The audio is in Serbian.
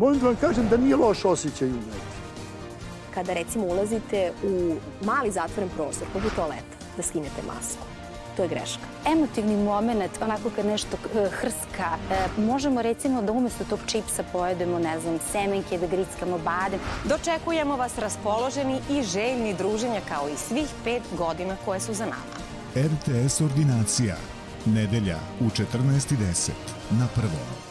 Molim da vam kažem da nije loš osjećaj umeti. Kada recimo ulazite u mali zatvoren prostor, poput toaleta, da skinete masku, to je greška. Emotivni moment, onako kad nešto eh, hrska, eh, možemo recimo da umesto tog čipsa pojedemo, ne znam, semenke, da grickamo badem. Dočekujemo vas raspoloženi i željni druženja kao i svih pet godina koje su za nama. RTS Ordinacija. Nedelja u 14.10 na prvom.